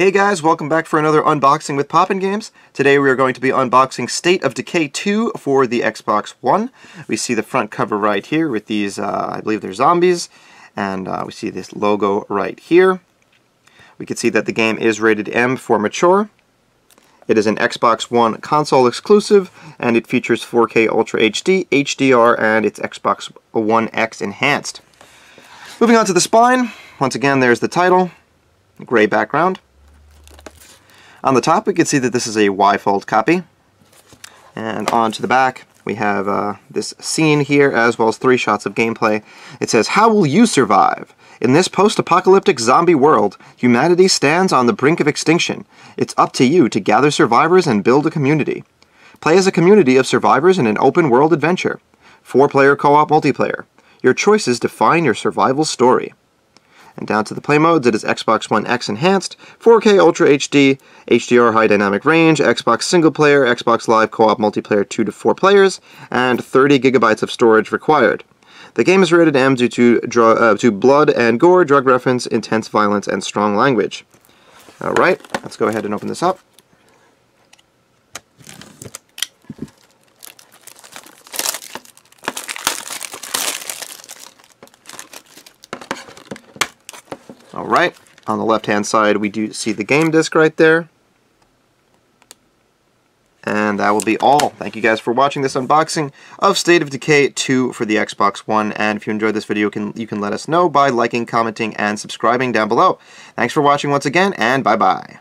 Hey guys, welcome back for another unboxing with POPnGAMES. Today we are going to be unboxing State of Decay 2 for the Xbox One. We see the front cover right here with these, uh, I believe they're zombies, and uh, we see this logo right here. We can see that the game is rated M for mature. It is an Xbox One console exclusive, and it features 4K Ultra HD, HDR, and it's Xbox One X enhanced. Moving on to the spine, once again there's the title, gray background. On the top we can see that this is a Y-fold copy. And on to the back we have uh, this scene here as well as three shots of gameplay. It says, How will you survive? In this post-apocalyptic zombie world, humanity stands on the brink of extinction. It's up to you to gather survivors and build a community. Play as a community of survivors in an open-world adventure. Four-player co-op multiplayer. Your choices define your survival story. And down to the play modes, it is Xbox One X Enhanced, 4K Ultra HD, HDR High Dynamic Range, Xbox Single Player, Xbox Live Co-op Multiplayer 2 to 4 players, and 30 gigabytes of storage required. The game is rated M due to, uh, to blood and gore, drug reference, intense violence, and strong language. Alright, let's go ahead and open this up. Alright, on the left hand side we do see the game disc right there. And that will be all. Thank you guys for watching this unboxing of State of Decay 2 for the Xbox One. And if you enjoyed this video, can, you can let us know by liking, commenting, and subscribing down below. Thanks for watching once again, and bye-bye.